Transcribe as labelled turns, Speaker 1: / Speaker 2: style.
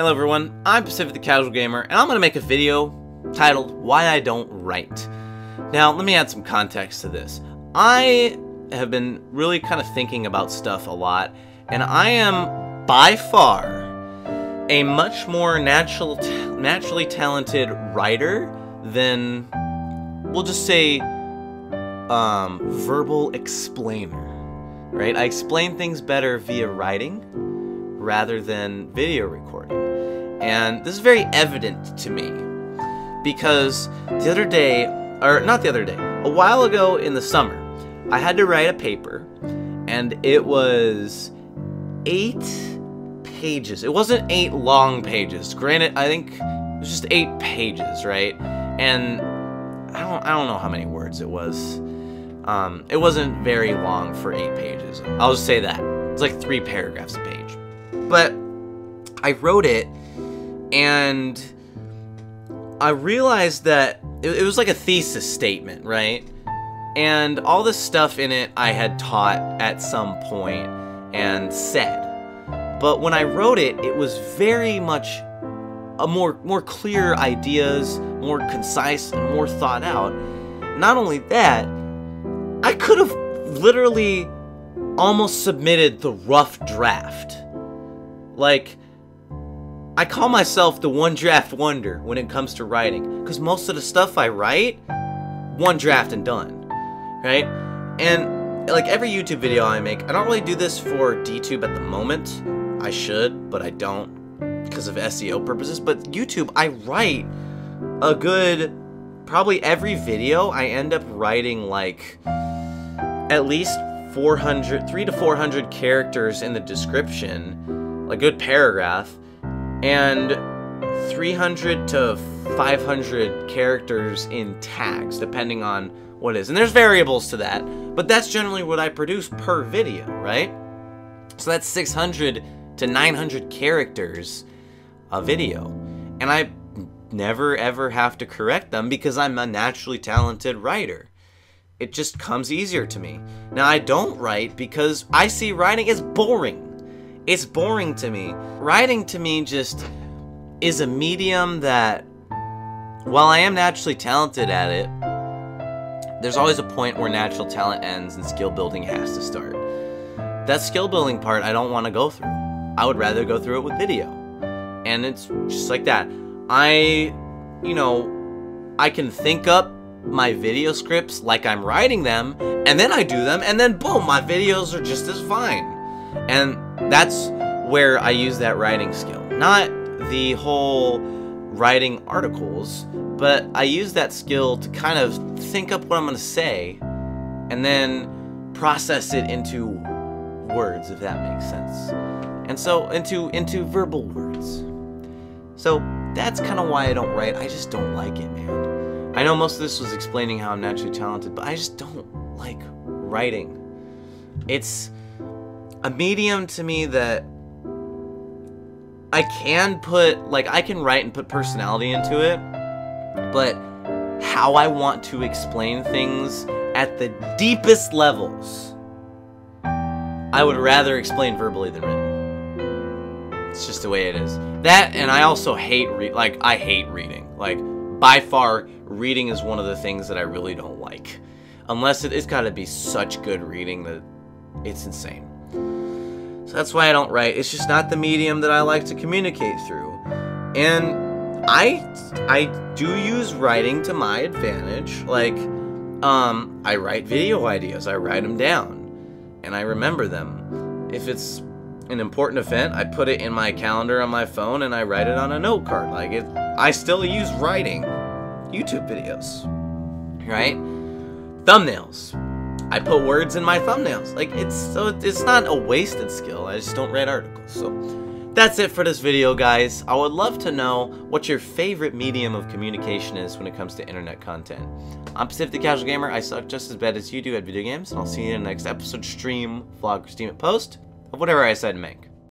Speaker 1: Hello everyone, I'm Pacific the Casual Gamer, and I'm going to make a video titled Why I Don't Write. Now, let me add some context to this. I have been really kind of thinking about stuff a lot, and I am, by far, a much more natural, naturally talented writer than, we'll just say, um, verbal explainer. Right? I explain things better via writing rather than video recording. And this is very evident to me because the other day, or not the other day, a while ago in the summer, I had to write a paper and it was eight pages. It wasn't eight long pages. Granted, I think it was just eight pages, right? And I don't, I don't know how many words it was. Um, it wasn't very long for eight pages. I'll just say that. It's like three paragraphs a page. But I wrote it and I realized that it, it was like a thesis statement, right? And all this stuff in it I had taught at some point and said. But when I wrote it, it was very much a more more clear ideas, more concise and more thought out. Not only that, I could have literally almost submitted the rough draft like, I call myself the one draft wonder when it comes to writing, because most of the stuff I write, one draft and done, right? And like every YouTube video I make, I don't really do this for DTube at the moment. I should, but I don't because of SEO purposes. But YouTube, I write a good, probably every video, I end up writing like at least 400, 3 to 400 characters in the description a good paragraph, and 300 to 500 characters in tags, depending on what is. And there's variables to that, but that's generally what I produce per video, right? So that's 600 to 900 characters a video. And I never ever have to correct them because I'm a naturally talented writer. It just comes easier to me. Now I don't write because I see writing as boring. It's boring to me. Writing to me just is a medium that, while I am naturally talented at it, there's always a point where natural talent ends and skill building has to start. That skill building part I don't want to go through. I would rather go through it with video. And it's just like that. I, you know, I can think up my video scripts like I'm writing them, and then I do them, and then boom, my videos are just as fine. And that's where I use that writing skill. Not the whole writing articles, but I use that skill to kind of think up what I'm going to say and then process it into words, if that makes sense. And so into into verbal words. So that's kind of why I don't write. I just don't like it, man. I know most of this was explaining how I'm naturally talented, but I just don't like writing. It's a medium to me that I can put, like, I can write and put personality into it, but how I want to explain things at the deepest levels, I would rather explain verbally than written. It's just the way it is. That, and I also hate, re like, I hate reading. Like, by far, reading is one of the things that I really don't like. Unless it, it's gotta be such good reading that it's insane. So that's why I don't write. It's just not the medium that I like to communicate through. And I I do use writing to my advantage. Like um I write video ideas. I write them down and I remember them. If it's an important event, I put it in my calendar on my phone and I write it on a note card. Like it I still use writing YouTube videos. Right? Thumbnails. I put words in my thumbnails. Like it's so it's not a wasted skill. I just don't write articles. So that's it for this video, guys. I would love to know what your favorite medium of communication is when it comes to internet content. I'm Pacific the Casual Gamer. I suck just as bad as you do at video games, and I'll see you in the next episode, stream, vlog, or Steemit post of whatever I decide to make.